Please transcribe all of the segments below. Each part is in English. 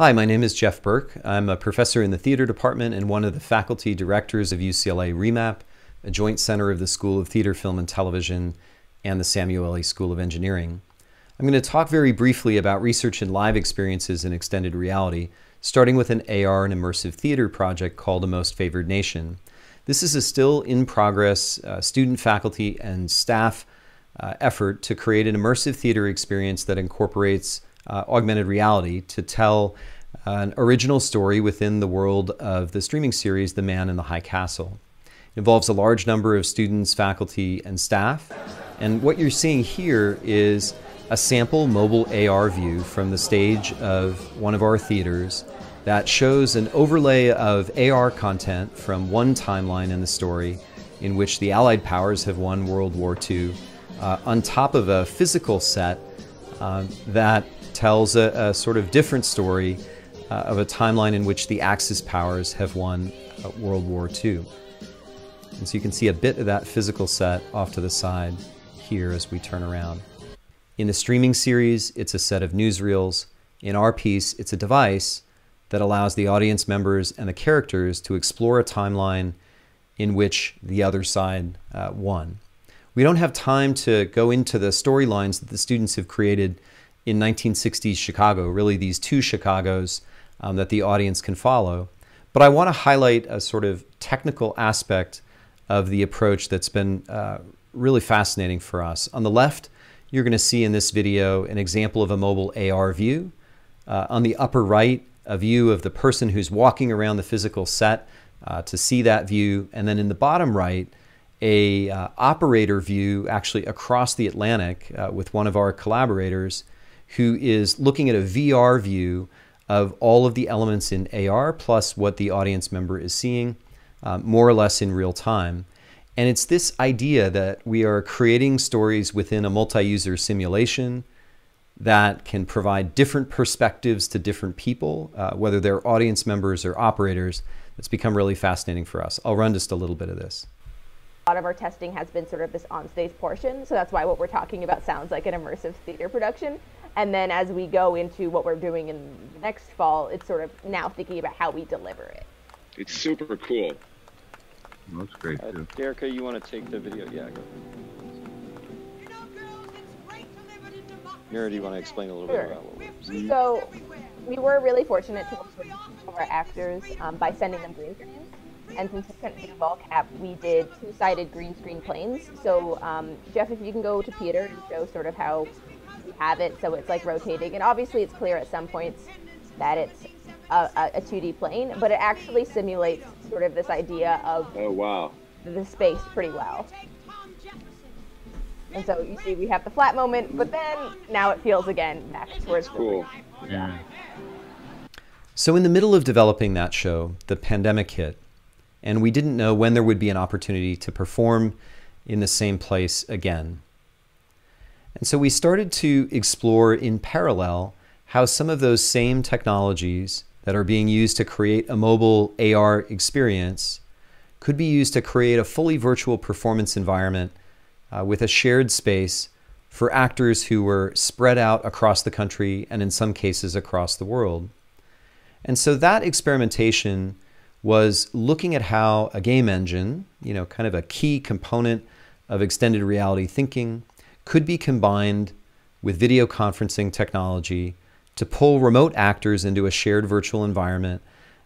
Hi, my name is Jeff Burke. I'm a professor in the theater department and one of the faculty directors of UCLA REMAP, a joint center of the School of Theater, Film, and Television and the Samuel Samueli School of Engineering. I'm going to talk very briefly about research in live experiences in extended reality, starting with an AR and immersive theater project called A Most Favored Nation. This is a still in progress uh, student, faculty, and staff uh, effort to create an immersive theater experience that incorporates uh, augmented reality to tell an original story within the world of the streaming series The Man in the High Castle. It involves a large number of students, faculty, and staff. And what you're seeing here is a sample mobile AR view from the stage of one of our theaters that shows an overlay of AR content from one timeline in the story in which the Allied powers have won World War II uh, on top of a physical set uh, that tells a, a, sort of different story uh, of a timeline in which the Axis powers have won uh, World War II. And so you can see a bit of that physical set off to the side here as we turn around. In the streaming series, it's a set of newsreels. In our piece, it's a device that allows the audience members and the characters to explore a timeline in which the other side uh, won. We don't have time to go into the storylines that the students have created in 1960s Chicago, really these two Chicagos um, that the audience can follow. But I want to highlight a sort of technical aspect of the approach that's been uh, really fascinating for us. On the left, you're going to see in this video an example of a mobile AR view. Uh, on the upper right, a view of the person who's walking around the physical set uh, to see that view. And then in the bottom right, a uh, operator view actually across the Atlantic uh, with one of our collaborators who is looking at a VR view of all of the elements in AR plus what the audience member is seeing uh, more or less in real time. And it's this idea that we are creating stories within a multi-user simulation that can provide different perspectives to different people, uh, whether they're audience members or operators. That's become really fascinating for us. I'll run just a little bit of this. A lot of our testing has been sort of this on-stage portion, so that's why what we're talking about sounds like an immersive theater production. And then as we go into what we're doing in next fall, it's sort of now thinking about how we deliver it. It's super cool. That's great uh, too. Derica, you want to take the video? Yeah, go. Mira, do you want to explain a little sure. bit about what we're So, we were really fortunate to work with our actors um, by sending them green screens. And since we couldn't do cap, we did two-sided green screen planes. So, um, Jeff, if you can go to Peter and show sort of how we have it, so it's like rotating. And obviously, it's clear at some points that it's a, a 2D plane, but it actually simulates sort of this idea of oh wow the space pretty well. And so you see we have the flat moment, but then now it feels again back towards That's cool. Yeah. So in the middle of developing that show, the pandemic hit, and we didn't know when there would be an opportunity to perform in the same place again. And so we started to explore in parallel how some of those same technologies that are being used to create a mobile AR experience could be used to create a fully virtual performance environment uh, with a shared space for actors who were spread out across the country and in some cases across the world. And so that experimentation was looking at how a game engine, you know, kind of a key component of extended reality thinking, could be combined with video conferencing technology to pull remote actors into a shared virtual environment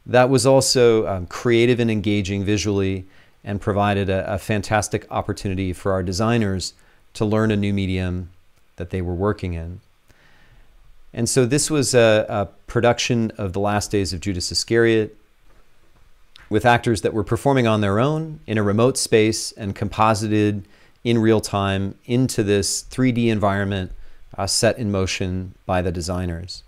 that was also um, creative and engaging visually and provided a, a, fantastic opportunity for our designers to learn a new medium that they were working in. And so this was a, a production of The Last Days of Judas Iscariot with actors that were performing on their own in a remote space and composited in real time into this 3D environment uh, set in motion by the designers.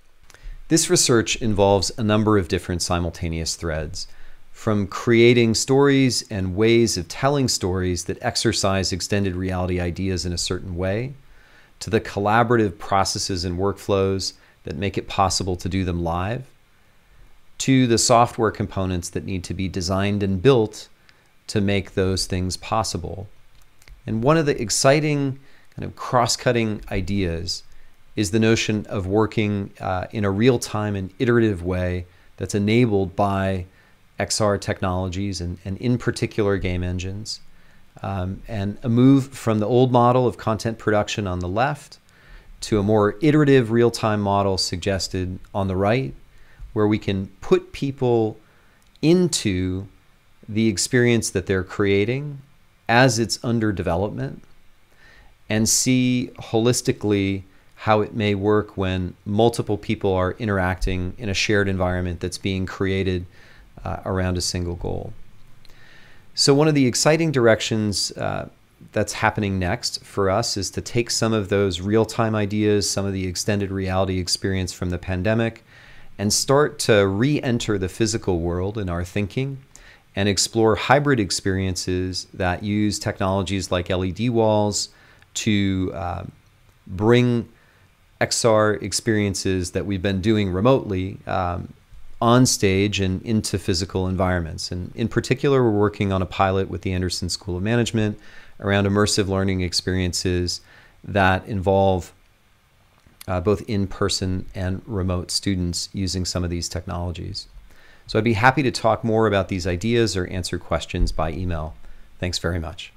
This research involves a number of different simultaneous threads, from creating stories and ways of telling stories that exercise extended reality ideas in a certain way, to the collaborative processes and workflows that make it possible to do them live, to the software components that need to be designed and built to make those things possible. And one of the exciting kind of cross-cutting ideas is the notion of working uh, in a real time and iterative way that's enabled by XR technologies and, and in particular game engines. Um, and a move from the old model of content production on the left to a more iterative real time model suggested on the right, where we can put people into the experience that they're creating as it's under development and see holistically how it may work when multiple people are interacting in a shared environment that's being created uh, around a single goal. So, one of the exciting directions uh, that's happening next for us is to take some of those real time ideas, some of the extended reality experience from the pandemic, and start to re enter the physical world in our thinking and explore hybrid experiences that use technologies like LED walls to uh, bring XR experiences that we've been doing remotely um, on stage and into physical environments. And in particular, we're working on a pilot with the Anderson School of Management around immersive learning experiences that involve uh, both in person and remote students using some of these technologies. So I'd be happy to talk more about these ideas or answer questions by email. Thanks very much.